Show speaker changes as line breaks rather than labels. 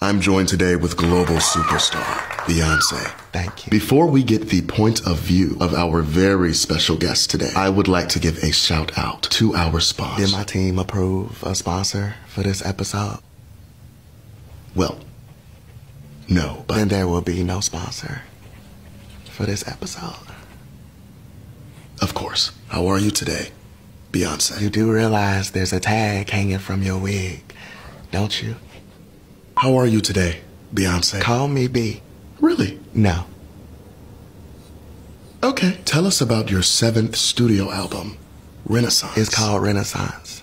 I'm joined today with global superstar, Beyonce.
Thank you.
Before we get the point of view of our very special guest today, I would like to give a shout out to our sponsor.
Did my team approve a sponsor for this episode?
Well, no, but
Then there will be no sponsor for this episode.
of course. How are you today, Beyonce?
You do realize there's a tag hanging from your wig, don't you?
How are you today, Beyonce?
Call me B.
really?
No.
Okay. Tell us about your seventh studio album, Renaissance.
It's called Renaissance.